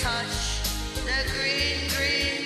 touch the green, green